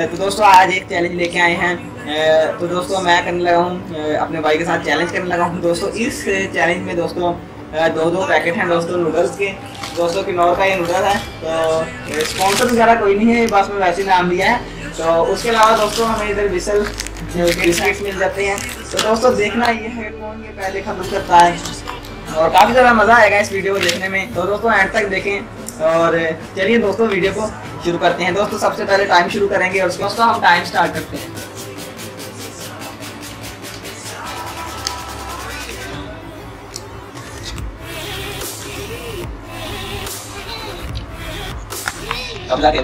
तो दोस्तों, आज एक चैलेंज लेके आए हैं। तो दोस्तों, मैं करने लगा हूँ अपने भाई के साथ चैलेंज करने लगा हूँ। दोस्तों, इस चैलेंज में दोस्तों दो दो पैकेट हैं दोस्तों नूडल्स के। दोस्तों की नौर का ये नूडल है तो स्पॉन्सर वगैरह कोई नहीं है बस में वैसे नाम लिया है। तो उसके अलावा दोस्तों, हमें इधर विसल बिस्किट्स मिल जाते हैं। तो दोस्तों, देखना ये है कौन ये पहले खत्म करता है। और काफ़ी ज़्यादा मज़ा आएगा इस वीडियो को देखने में। तो दोस्तों एंड तक देखें। और, चलिए दोस्तों वीडियो को शुरू करते हैं दोस्तों, सबसे पहले टाइम शुरू करेंगे और उसके दोस्तों हम टाइम स्टार्ट करते हैं। अब जाके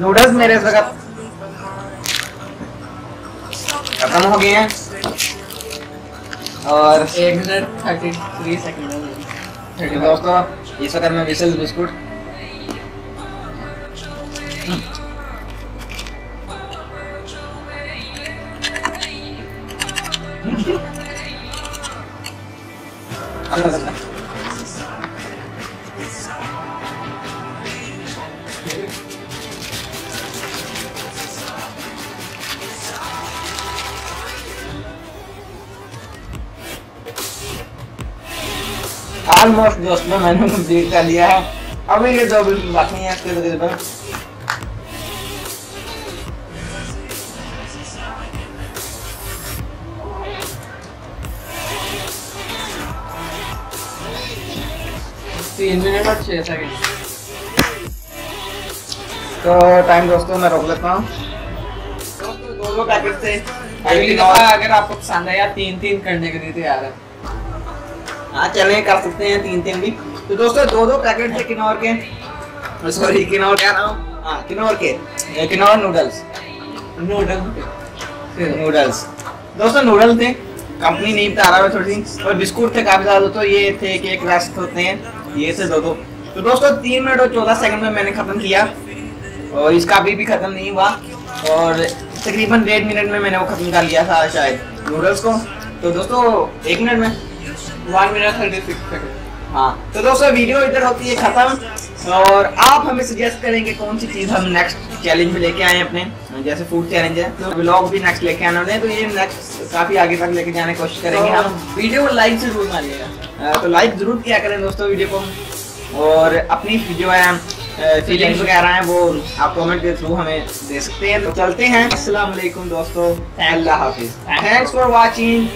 नूडल्स मेरे इस वक्त। खत्म हो गए हैं। और एक मिनट थर्टी थ्री सेकेंड दोस्तों। इस वक्त मैं विशल बिस्कुट ऑलमोस्ट दोस्तों, मैंने कंप्लीट कर लिया है। अभी ये दो बिल्कुल बाकी हैं इसके तकरीबन तीन मिनट और छः सेकेंड तो टाइम दोस्तों, मैं रोक लेता हूँ। दोस्तों दो दो पैकेट से अगली दफ़ा अगर आपको पसंद आया तीन तीन करने के लिए तैयार है। हाँ चले कर सकते हैं तीन तीन भी। तो दोस्तों दो दो पैकेट थे किन्नौर के। सॉरी किन्नौर क्या नाम? हाँ किन्नौर के। किन्नौर नूडल्स नूडल्स नूडल्स दोस्तों नूडल थे। कंपनी नहीं बता रहा है थोड़ी सी। और बिस्कुट थे काफ़ी ज़्यादा। तो ये थे कि एक रस्ट होते हैं। ये से दो दो। तो दोस्तों तीन मिनट और चौदह सेकंड में मैंने ख़त्म किया। और इसका अभी भी ख़त्म नहीं हुआ। और तकरीबन डेढ़ मिनट में मैंने वो ख़त्म कर लिया था शायद नूडल्स को। तो दोस्तों एक मिनट में। One minute thirty six second हाँ। तो दोस्तों वीडियो इधर होती है खत्म। और आप हमें सजेस्ट करेंगे कौन सी चीज़ हम नेक्स्ट चैलेंज में लेके आए अपने जैसे फ़ूड चैलेंज है। तो ब्लॉग भी नेक्स्ट लेके आने वाले तो ये नेक्स्ट काफ़ी आगे तक लेके जाने की कोशिश करेंगे। तो हम वीडियो को लाइक ज़रूर मारिएगा। तो लाइक ज़रूर किया करें दोस्तों वीडियो को। और अपनी जो है फीलिंग्स वगैरह हैं वो आप कमेंट के थ्रू हमें दे सकते हैं। तो चलते हैं। वालेकुम दोस्तों। अल्लाह हाफिज़। Thanks for watching